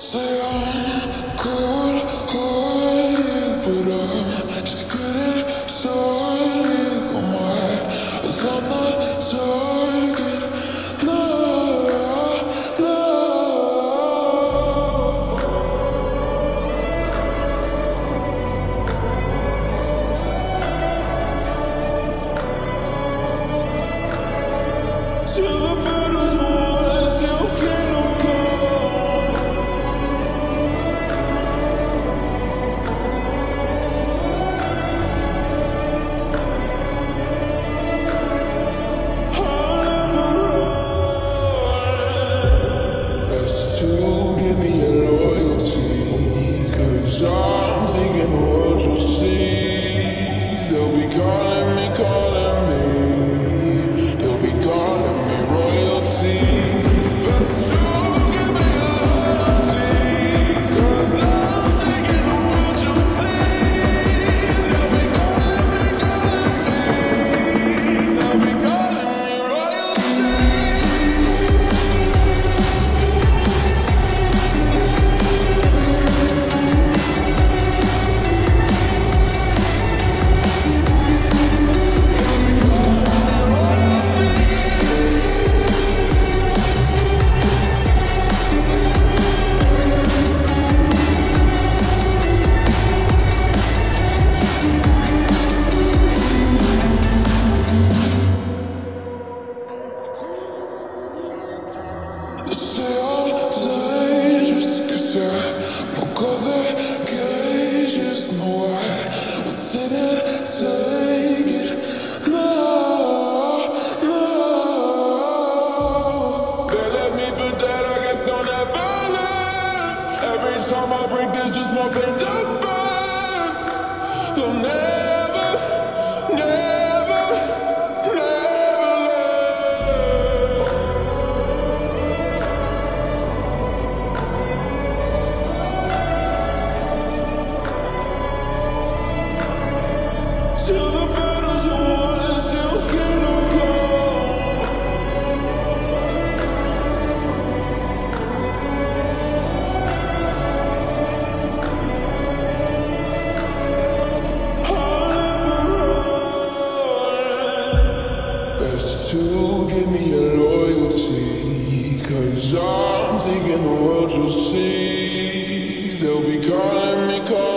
Say oh, time I break, there's just more pain to bear. Don't let Just to give me your loyalty Cause I'm thinking the world you'll see. They'll be calling me, calling